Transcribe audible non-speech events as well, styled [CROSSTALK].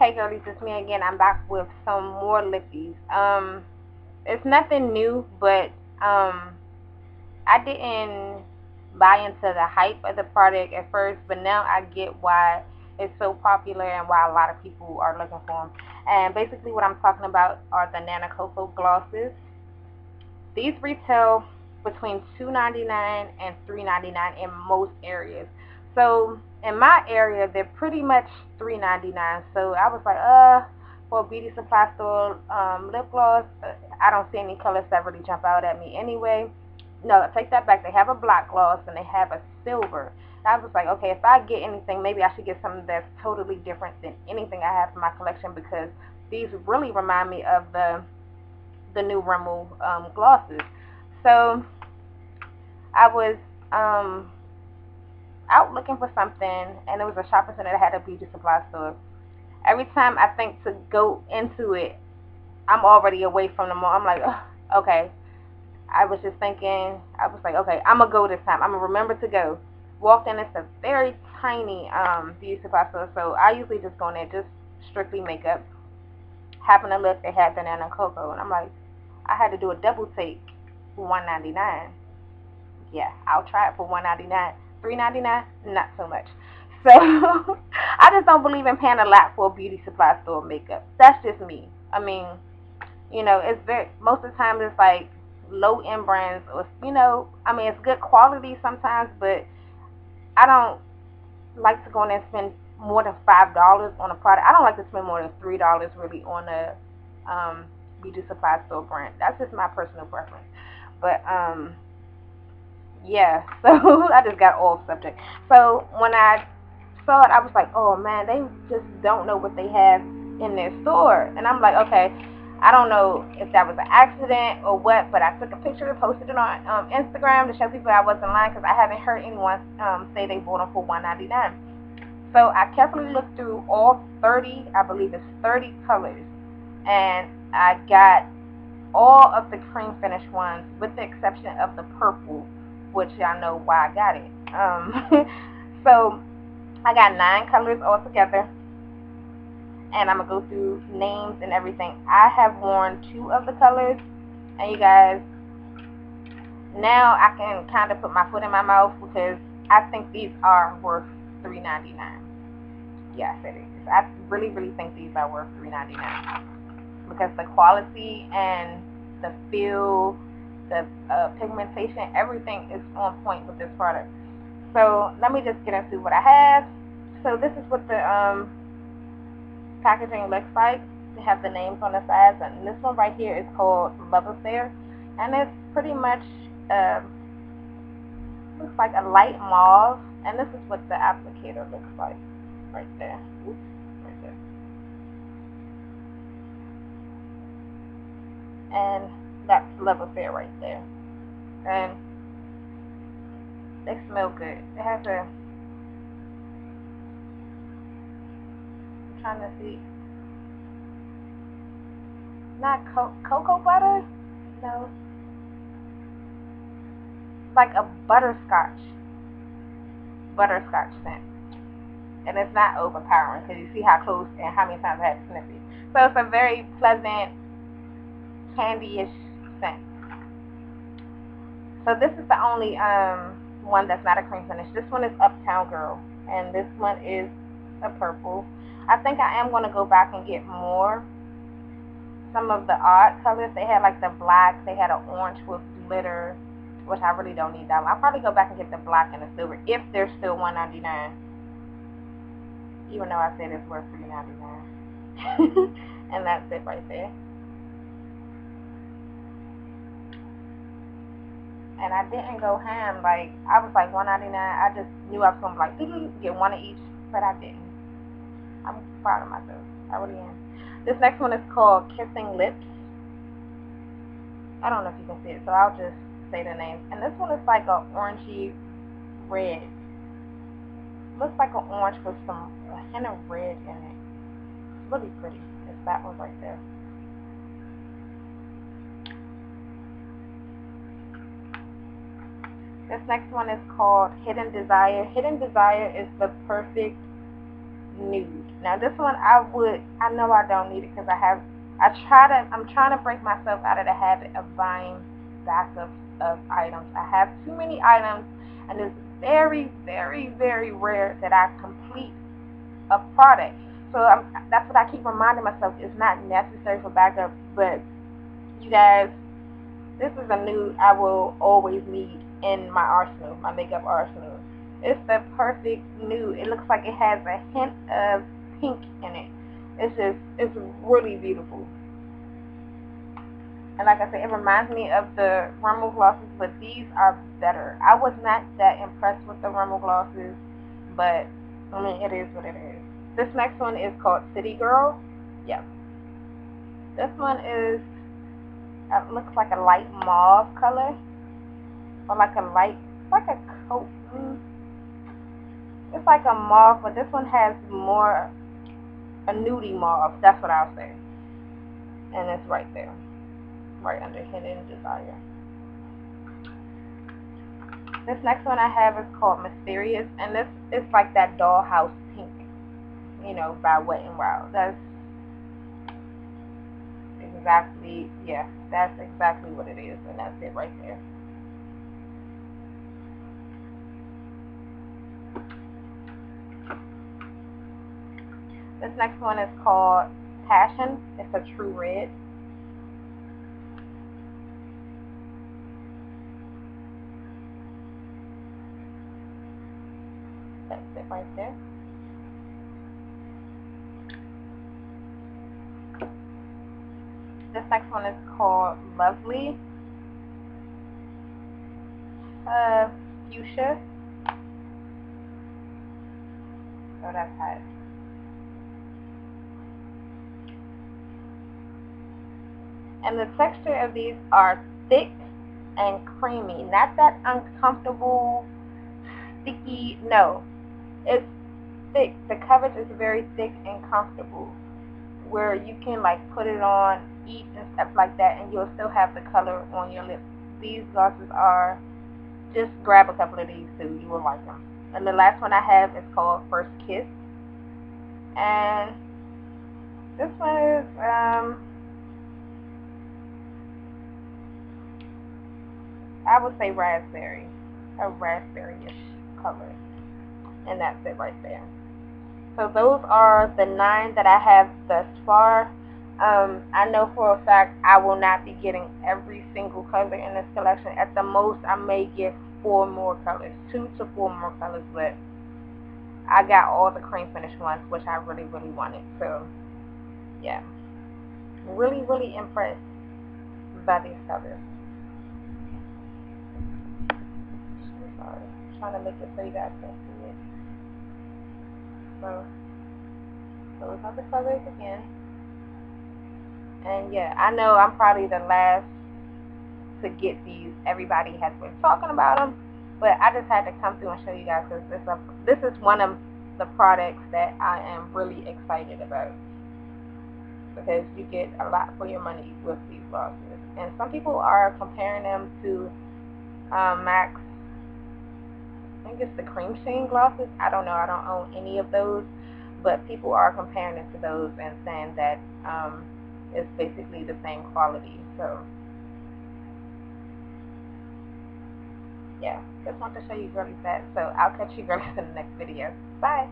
Hey girlies, it's me again. I'm back with some more lippies. Um, it's nothing new, but um, I didn't buy into the hype of the product at first, but now I get why it's so popular and why a lot of people are looking for them. And basically, what I'm talking about are the Nana Coco glosses. These retail between $2.99 and $3.99 in most areas. So in my area, they're pretty much $3.99. So I was like, uh, for beauty supply store um, lip gloss, uh, I don't see any colors that really jump out at me anyway. No, take that back. They have a black gloss and they have a silver. I was like, okay, if I get anything, maybe I should get something that's totally different than anything I have in my collection because these really remind me of the the new Rimmel um, glosses. So I was um, out looking for something, and it was a shopping center that had a beauty supply store. Every time I think to go into it, I'm already away from the mall. I'm like, okay. I was just thinking, I was like, okay, I'm gonna go this time. I'm gonna remember to go. Walked in, it's a very tiny um, beauty supply store, so I usually just go in there just strictly makeup. Happened to look, they had Nana Coco, and I'm like, I had to do a double take for 1.99. Yeah, I'll try it for 1.99 three ninety nine, not so much. [LAUGHS] So [LAUGHS] I just don't believe in paying a lot for a beauty supply store makeup. That's just me. I mean, you know, it's very most of the time it's like low end brands or you know, I mean it's good quality sometimes, but I don't like to go in and spend more than five dollars on a product. I don't like to spend more than three dollars really on a um, beauty supply store brand. That's just my personal preference. But um, yeah, [LAUGHS] so I just got off subject. So when I saw it, I was like, oh man, they just don't know what they have in their store. And I'm like, okay, I don't know if that was an accident or what, but I took a picture and posted it on um, Instagram to show people I wasn't lying because I haven't heard anyone um, say they bought them for $1.99. So I carefully looked through all 30, I believe it's 30 colors, and I got all of the cream finish ones with the exception of the purple which y'all know why I got it. Um, [LAUGHS] so I got nine colors all together, and I'm gonna go through names and everything. I have worn two of the colors, and you guys, now I can kind of put my foot in my mouth because I think these are worth $3.99. Yes, it is. I really, really think these are worth $3.99 because the quality and the feel the uh, pigmentation, everything is on point with this product. So let me just get into what I have. So this is what the um, packaging looks like. They have the names on the sides, and this one right here is called Love Affair, and it's pretty much uh, looks like a light mauve, and this is what the applicator looks like right there. Right there. And that's Love Affair right there. And they smell good. It has a I'm trying to see not co cocoa butter? No. Like a butterscotch. Butterscotch scent. And it's not overpowering because you see how close and how many times I had to sniff it. So it's a very pleasant, candy-ish So this is the only um, one that's not a cream finish. This one is Uptown Girl, and this one is a purple. I think I am going to go back and get more. Some of the odd colors. They had like the black. They had an orange with glitter, which I really don't need that one. I'll probably go back and get the black and the silver if they're still $1.99. Even though I said it's worth $3.99. [LAUGHS] and that's it right there. And I didn't go ham. Like I was like 199. I just knew I was gonna like get one of each, but I didn't. I'm proud of myself. I really am. This next one is called Kissing Lips. I don't know if you can see it, so I'll just say the name. And this one is like a orangey red. Looks like an orange with some a hint of red in it. It's really pretty. It's that one right there. This next one is called Hidden Desire. Hidden Desire is the perfect nude. Now this one I would, I know I don't need it because I have, I try to, I'm trying to break myself out of the habit of buying backups of items. I have too many items and it's very, very, very rare that I complete a product. So I'm, that's what I keep reminding myself. It's not necessary for backup, but you guys, this is a nude I will always need in my arsenal, my makeup arsenal. It's the perfect nude. It looks like it has a hint of pink in it. It's just, it's really beautiful. And like I said, it reminds me of the Rimmel glosses, but these are better. I was not that impressed with the Rimmel glosses, but I mean, it is what it is. This next one is called City Girl. Yep. This one is, it looks like a light mauve color, or like a light, like a coat. It's like a mauve, but this one has more a nudie mauve. That's what I'll say. And it's right there right under hidden desire. This next one I have is called Mysterious, and this is like that dollhouse pink, you know, by Wet n Wild. That's exactly, yeah, that's exactly what it is, and that's it right there. This next one is called Passion. It's a true red. right there. This next one is called Lovely uh, Fuchsia. So that's hot. And the texture of these are thick and creamy. Not that uncomfortable, sticky, no it's thick. The coverage is very thick and comfortable where you can like put it on, eat and stuff like that and you'll still have the color on your lips. These glosses are, just grab a couple of these too, you will like them. And the last one I have is called First Kiss. And this one is, um, I would say raspberry, a raspberry-ish color and that's it right there. So those are the nine that I have thus far. Um, I know for a fact I will not be getting every single color in this collection. At the most, I may get four more colors, two to four more colors, but I got all the cream finish ones, which I really, really wanted. So, yeah. Really, really impressed by these colors. sorry. I'm trying to make it so you guys can see it. So those are the colors again. And yeah, I know I'm probably the last to get these. Everybody has been talking about them, but I just had to come through and show you guys because this, this is one of the products that I am really excited about because you get a lot for your money with these glosses. And some people are comparing them to um, I think it's the cream sheen glosses. I don't know. I don't own any of those. But people are comparing it to those and saying that um, it's basically the same quality. So, yeah. Just want to show you girlies that. So, I'll catch you girlies [LAUGHS] in the next video. Bye.